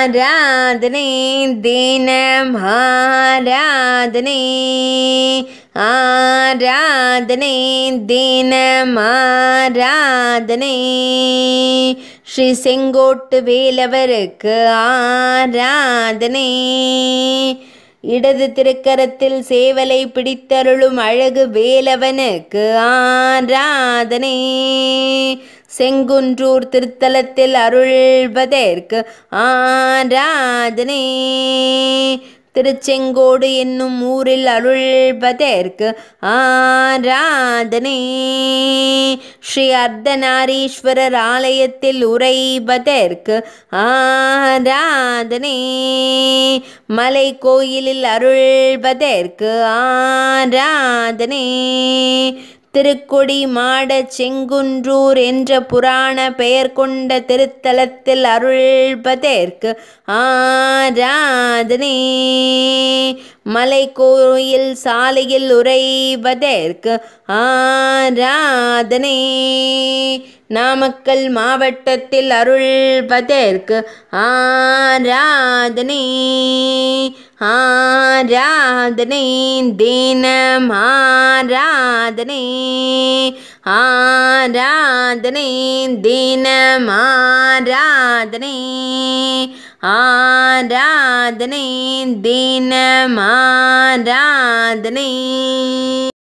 ஆராதனை தினம் ஆராதனை ஆராதனை தினம் ஆராதனை ஸ்ரீ செங்கோட்டு வேலவருக்கு ஆராதனை இடது திருக்கரத்தில் சேவலை பிடித்தருளும் அழகு வேலவனுக்கு ஆராதனை செங்குன்றூர் திருத்தலத்தில் அருள்வதற்கு ஆராதனை. திருச்செங்கோடு என்னும் ஊரில் அருள்வதற்கு ஆராதனை. ஸ்ரீ அர்த்தநாரீஸ்வரர் ஆலயத்தில் உரைவதற்கு ஆராதனை. மலை கோயிலில் அருள்வதற்கு ஆராதனை. திருக்குடி மாட செங்குன்றூர் என்ற புராண பெயர் கொண்ட திருத்தலத்தில் அருள்பதற்கு ஆராதனை. மலை கோயில் சாலையில் உரைவதற்கு ஆராதனை. நாமக்கல் மாவட்டத்தில் அருள்வதற்கு ஆராதனை. ஆராதனை தினம் ஆ रा आधने दीनमाराधने आराधने दीन